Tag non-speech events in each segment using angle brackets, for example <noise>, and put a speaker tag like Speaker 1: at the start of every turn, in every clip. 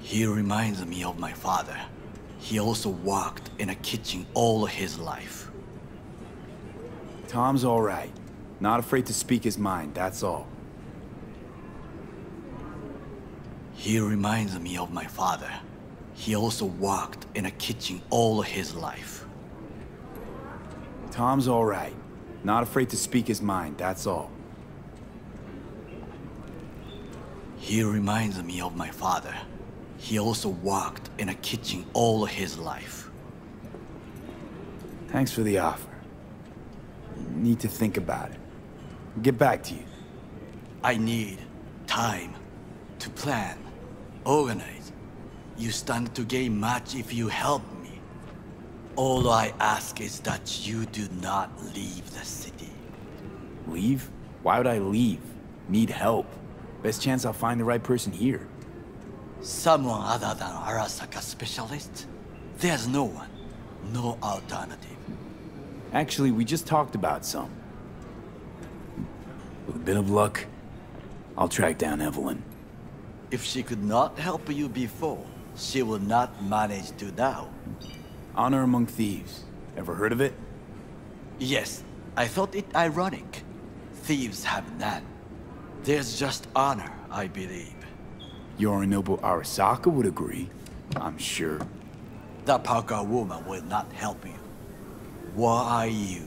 Speaker 1: He reminds me of my father. He also worked in a kitchen all his life.
Speaker 2: Tom's all right. Not afraid to speak his mind, that's all.
Speaker 1: He reminds me of my father. He also worked in a kitchen all his life.
Speaker 2: Tom's all right. Not afraid to speak his mind, that's all.
Speaker 1: He reminds me of my father. He also worked in a kitchen all his life.
Speaker 2: Thanks for the offer. Need to think about it. Get back to you.
Speaker 1: I need time to plan, organize. You stand to gain much if you help me. All I ask is that you do not leave the city.
Speaker 2: Leave? Why would I leave? Need help. Best chance I'll find the right person here.
Speaker 1: Someone other than Arasaka specialist? There's no one. No alternative.
Speaker 2: Actually, we just talked about some. With a bit of luck, I'll track down Evelyn.
Speaker 1: If she could not help you before, she will not manage to now.
Speaker 2: Honor Among Thieves. Ever heard of it?
Speaker 1: Yes, I thought it ironic. Thieves have none. There's just honor, I believe.
Speaker 2: Yorinobu Arasaka would agree. I'm sure.
Speaker 1: That Parker woman will not help you. What are you?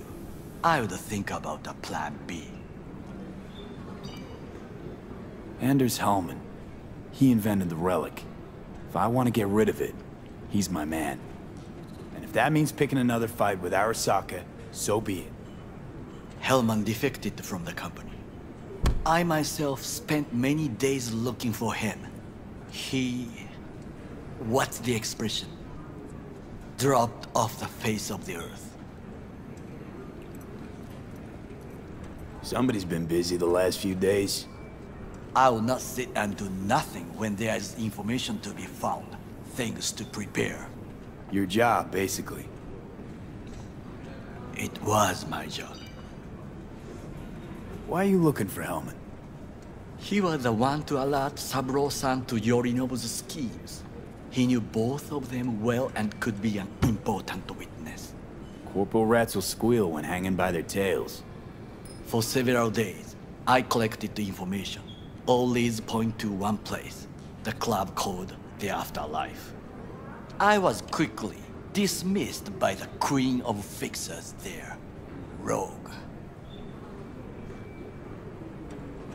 Speaker 1: I would think about a plan B.
Speaker 2: Anders Hellman. He invented the relic. If I want to get rid of it, he's my man. And if that means picking another fight with Arasaka, so be it.
Speaker 1: Hellman defected from the company. I myself spent many days looking for him. He... What's the expression? Dropped off the face of the earth.
Speaker 2: Somebody's been busy the last few days.
Speaker 1: I will not sit and do nothing when there is information to be found, things to prepare.
Speaker 2: Your job, basically.
Speaker 1: It was my job.
Speaker 2: Why are you looking for Hellman?
Speaker 1: He was the one to alert Saburo-san to Yorinobu's schemes. He knew both of them well and could be an important witness.
Speaker 2: Corporal rats will squeal when hanging by their tails.
Speaker 1: For several days, I collected the information. All leads point to one place, the club called the Afterlife. I was quickly dismissed by the queen of fixers there, Rogue.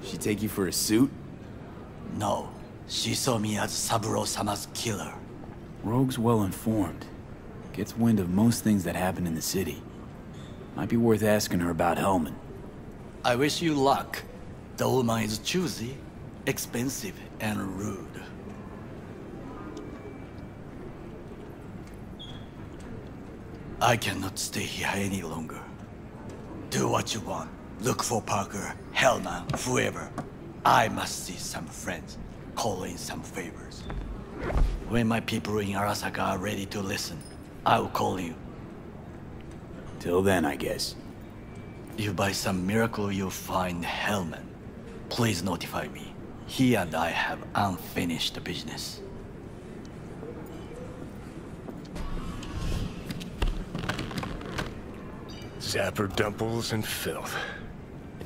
Speaker 2: She take you for a suit?
Speaker 1: No, she saw me as Saburo-sama's killer.
Speaker 2: Rogue's well informed. Gets wind of most things that happen in the city. Might be worth asking her about Hellman.
Speaker 1: I wish you luck. The woman is choosy, expensive, and rude. I cannot stay here any longer. Do what you want. Look for Parker, Hellman, whoever. I must see some friends, call in some favors. When my people in Arasaka are ready to listen, I will call you.
Speaker 2: Till then, I guess.
Speaker 1: If by some miracle you find Hellman, please notify me. He and I have unfinished business.
Speaker 3: Zapper dumples and filth.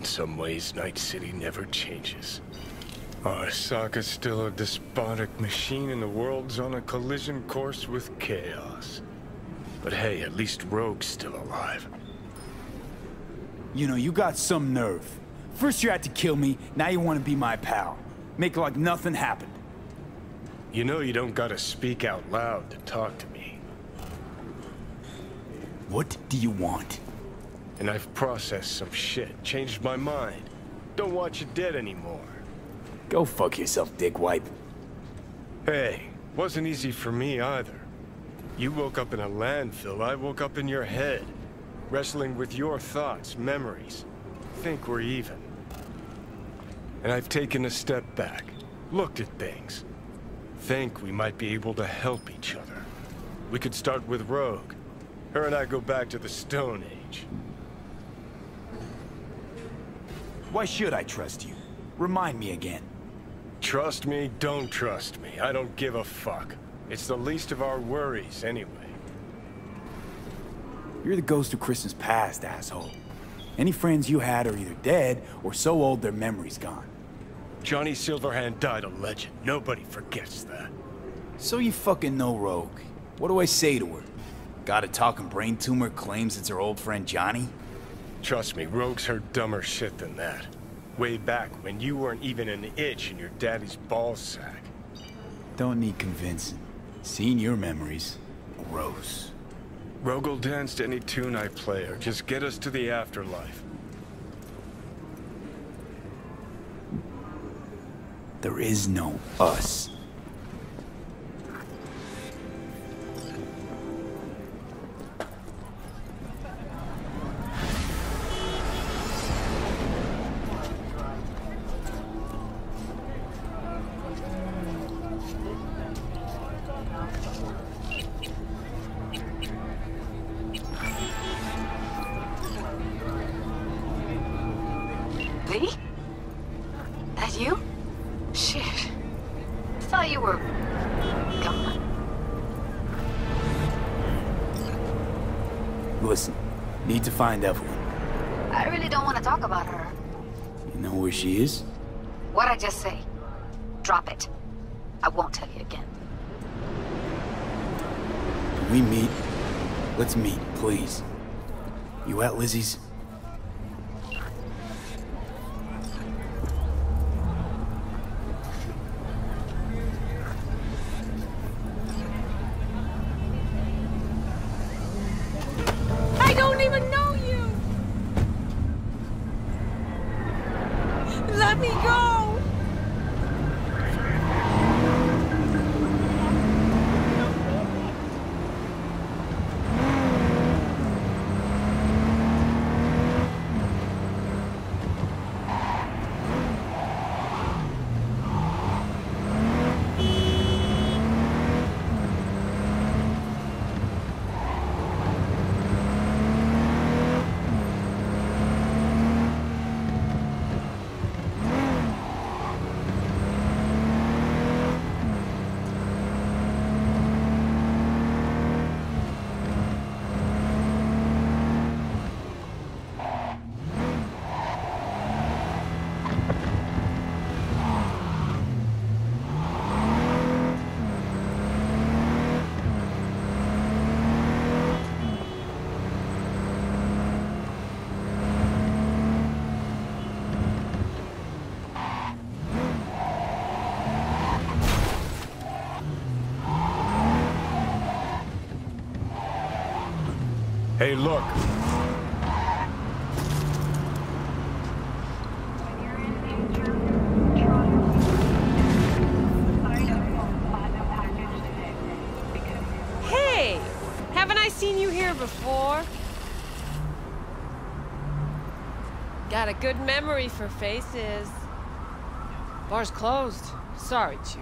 Speaker 3: In some ways, Night City never changes. Arasaka's still a despotic machine and the world's on a collision course with chaos. But hey, at least Rogue's still alive.
Speaker 2: You know, you got some nerve. First you had to kill me, now you want to be my pal. Make like nothing happened.
Speaker 3: You know you don't gotta speak out loud to talk to me.
Speaker 2: What do you want?
Speaker 3: And I've processed some shit, changed my mind. Don't want you dead anymore.
Speaker 2: Go fuck yourself, dickwipe.
Speaker 3: Hey, wasn't easy for me either. You woke up in a landfill, I woke up in your head. Wrestling with your thoughts, memories. Think we're even. And I've taken a step back, looked at things. Think we might be able to help each other. We could start with Rogue. Her and I go back to the Stone Age.
Speaker 2: Why should I trust you? Remind me again.
Speaker 3: Trust me, don't trust me. I don't give a fuck. It's the least of our worries, anyway.
Speaker 2: You're the ghost of Christmas past, asshole. Any friends you had are either dead or so old their memory's gone.
Speaker 3: Johnny Silverhand died a legend. Nobody forgets that.
Speaker 2: So you fucking know Rogue. What do I say to her? Got a talking brain tumor claims it's her old friend Johnny?
Speaker 3: Trust me, Rogue's heard dumber shit than that. Way back when you weren't even an itch in your daddy's ball sack.
Speaker 2: Don't need convincing. Seeing your memories, gross.
Speaker 3: Rogue will dance to any tune I play or Just get us to the afterlife.
Speaker 2: There is no us. Listen, need to find Evelyn.
Speaker 4: I really don't want to talk about her.
Speaker 2: You know where she is?
Speaker 4: What'd I just say? Drop it. I won't tell you again.
Speaker 2: Can we meet? Let's meet, please. You at Lizzie's?
Speaker 5: I don't even know you! Let me go!
Speaker 3: Hey, look.
Speaker 5: Hey! Haven't I seen you here before? Got a good memory for faces. Bar's closed. Sorry, Chew.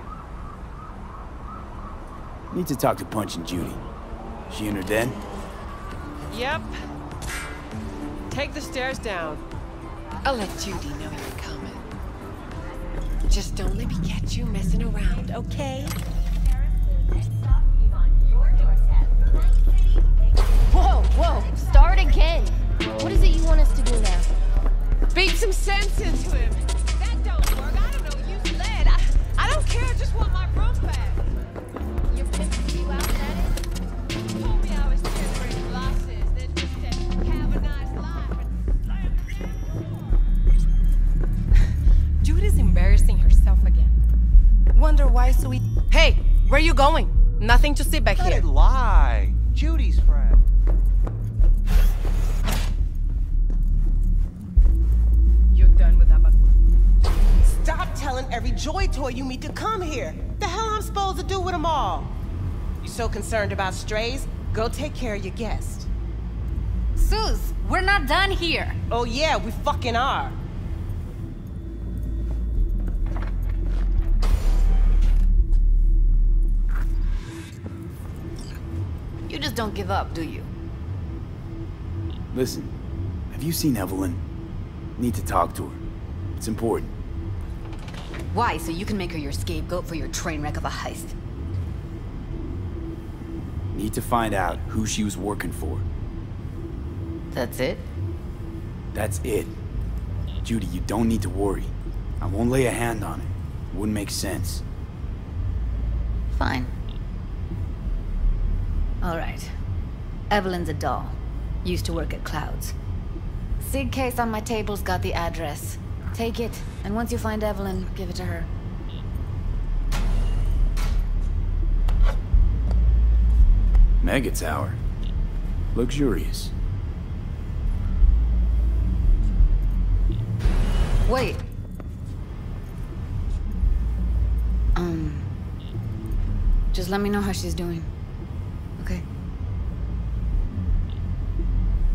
Speaker 2: Need to talk to Punch and Judy. She in her den?
Speaker 5: Yep. Take the stairs down. I'll let Judy know you're coming. Just don't let me catch you messing around, okay?
Speaker 6: Whoa, whoa, start again. What is it you want us to do now?
Speaker 5: Beat some sense into him. That don't work. I don't know. Use lead. I, I don't care. I just want my room
Speaker 6: where are you
Speaker 7: going? Nothing to see back
Speaker 8: Let
Speaker 7: here.
Speaker 8: it lie. Judy's friend.
Speaker 7: You're done with Abaku.
Speaker 9: Stop telling every joy toy you meet to come here. The hell I'm supposed to do with them all? You so concerned about strays? Go take care of your guest.
Speaker 6: Sus, we're not done here.
Speaker 9: Oh yeah, we fucking are.
Speaker 6: Don't give up, do you?
Speaker 2: Listen, have you seen Evelyn? Need to talk to her. It's important.
Speaker 4: Why? So you can make her your scapegoat for your train wreck of a heist?
Speaker 2: Need to find out who she was working for.
Speaker 4: That's it?
Speaker 2: That's it. Judy, you don't need to worry. I won't lay a hand on it. Wouldn't make sense.
Speaker 4: Fine. All right. Evelyn's a doll. Used to work at Clouds. Sig case on my table's got the address. Take it, and once you find Evelyn, give it to her.
Speaker 2: Mega Tower. Luxurious.
Speaker 4: Wait. Um... Just let me know how she's doing. Okay?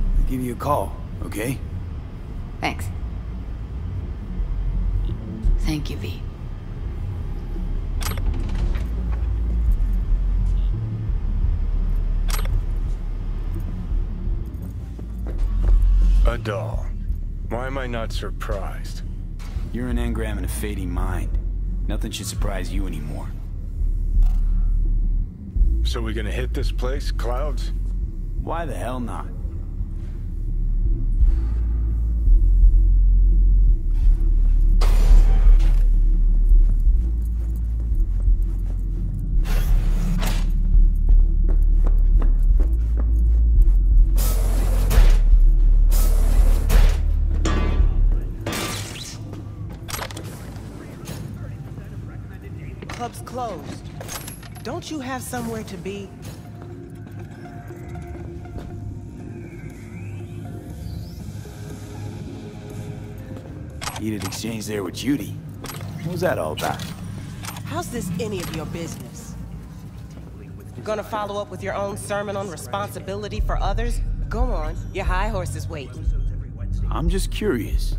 Speaker 2: I'll give you a call, okay?
Speaker 4: Thanks. Thank you, V.
Speaker 3: A doll. Why am I not surprised?
Speaker 2: You're an engram in a fading mind. Nothing should surprise you anymore.
Speaker 3: So we're gonna hit this place, Clouds?
Speaker 2: Why the hell not?
Speaker 9: You have somewhere to be?
Speaker 2: Heated exchange there with Judy. What was that all about?
Speaker 9: How's this any of your business? Gonna follow up with your own sermon on responsibility for others? Go on, your high horse is waiting.
Speaker 2: I'm just curious.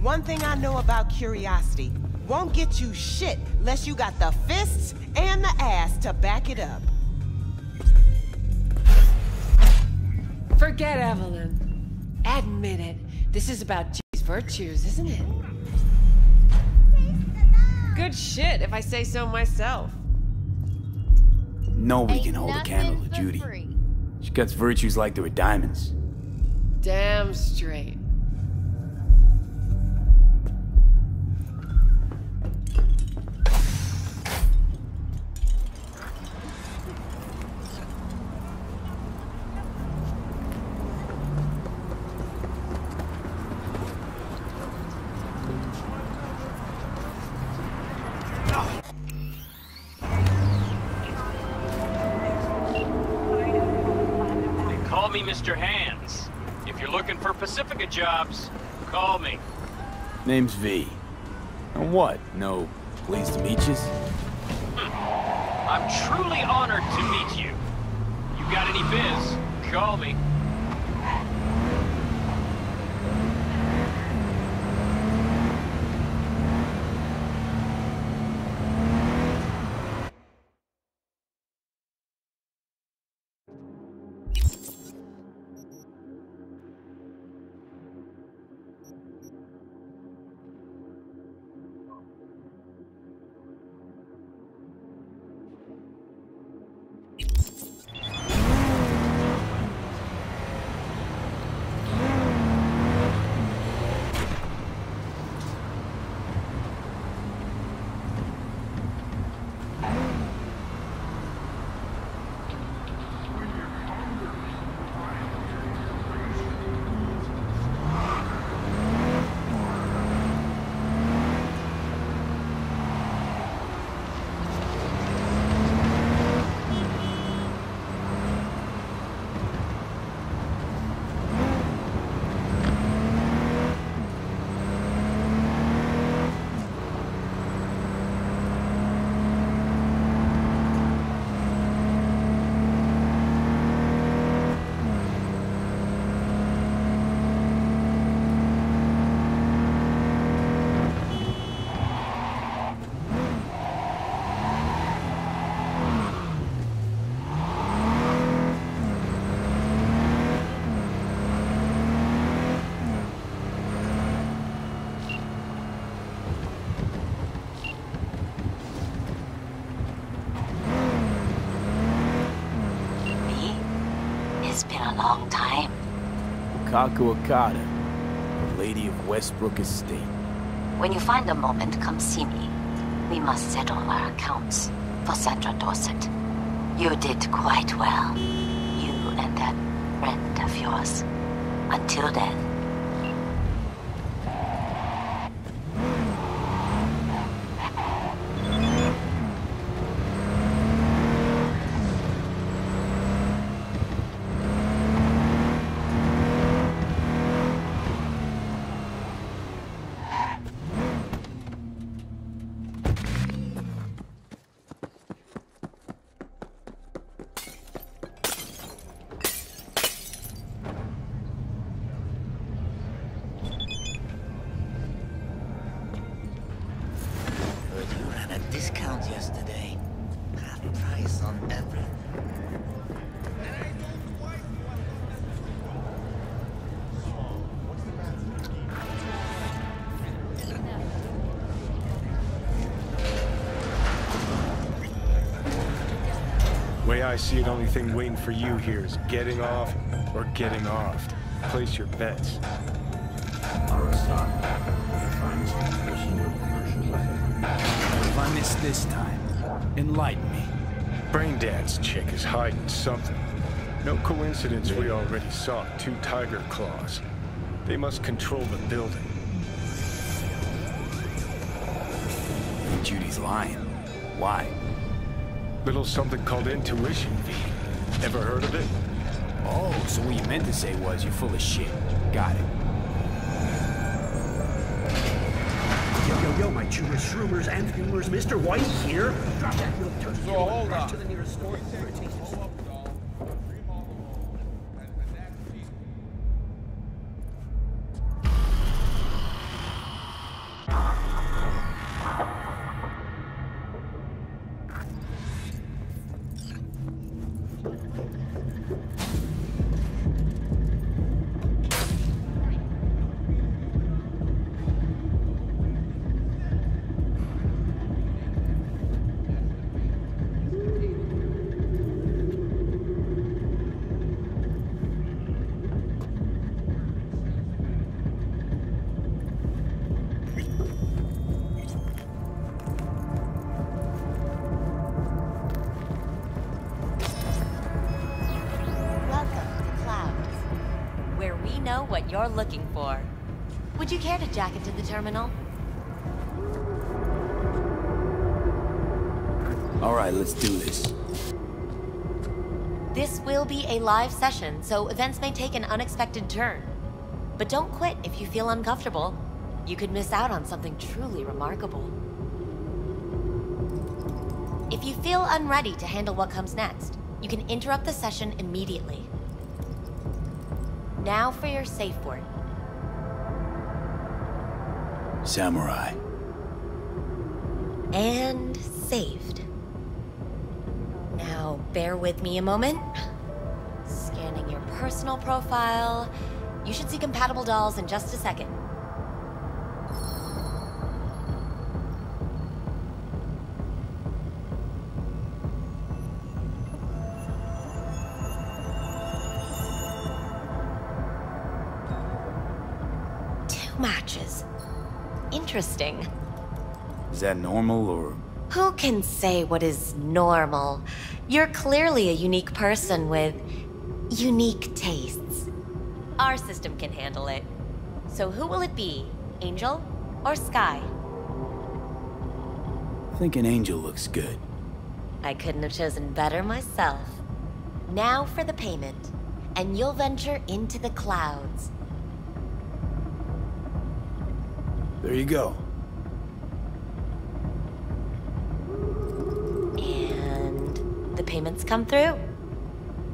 Speaker 9: One thing I know about curiosity, won't get you shit unless you got the fists and the ass to back it up.
Speaker 5: Forget Evelyn. Admit it. This is about G's virtues, isn't it? Good shit, if I say so myself.
Speaker 2: Nobody
Speaker 6: Ain't
Speaker 2: can hold a candle to Judy.
Speaker 6: free.
Speaker 2: She cuts virtues like they were diamonds.
Speaker 5: Damn straight.
Speaker 10: Pacifica jobs, call me.
Speaker 2: Name's V. And what? No, pleased to meet you? Hmm.
Speaker 10: I'm truly honored to meet you. You got any biz, call me.
Speaker 2: Wakako Okada, the Lady of Westbrook Estate.
Speaker 11: When you find a moment, come see me. We must settle our accounts for Sandra Dorsett. You did quite well. You and that friend of yours. Until then.
Speaker 12: On everything.
Speaker 3: Way I see it, only thing waiting for you here is getting off or getting off. Place your bets.
Speaker 2: If I miss this time, enlighten me.
Speaker 3: Braindad's chick is hiding something. No coincidence we already saw two Tyger Claws. They must control the building.
Speaker 2: Judy's lying. Why?
Speaker 3: Little something called intuition, V. Ever heard of it?
Speaker 2: Oh, so what you meant to say was you're full of shit. Got it.
Speaker 13: Yo, my chewers, shroomers, and humors, Mr. White here. Drop that milk toast
Speaker 14: So hold
Speaker 13: rush
Speaker 14: on.
Speaker 13: to the nearest store
Speaker 11: know what you're looking for. Would you care to jack into the terminal?
Speaker 2: All right, let's do this.
Speaker 11: This will be a live session, so events may take an unexpected turn. But don't quit if you feel uncomfortable. You could miss out on something truly remarkable. If you feel unready to handle what comes next, you can interrupt the session immediately. Now for your safe word.
Speaker 2: Samurai.
Speaker 11: And saved. Now, bear with me a moment. Scanning your personal profile. You should see compatible dolls in just a second. Interesting.
Speaker 2: Is that normal or
Speaker 11: Who can say what is normal? You're clearly a unique person with unique tastes. Our system can handle it. So who will it be? Angel or Sky?
Speaker 2: I think an angel looks good.
Speaker 11: I couldn't have chosen better myself. Now for the payment, and you'll venture into the clouds.
Speaker 2: There you go.
Speaker 11: And the payments come through.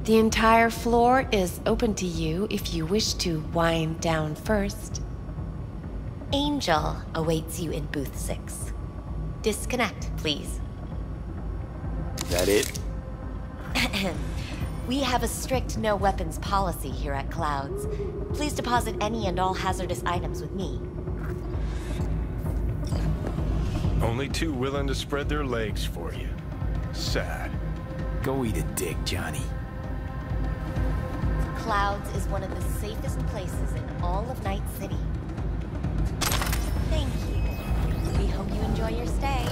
Speaker 7: The entire floor is open to you if you wish to wind down first.
Speaker 11: Angel awaits you in booth six. Disconnect, please.
Speaker 2: Is that it? <clears throat>
Speaker 11: we have a strict no weapons policy here at Clouds. Please deposit any and all hazardous items with me.
Speaker 3: Only two willing to spread their legs for you. Sad.
Speaker 2: Go eat a dick, Johnny.
Speaker 11: Clouds is one of the safest places in all of Night City. Thank you. We hope you enjoy your stay.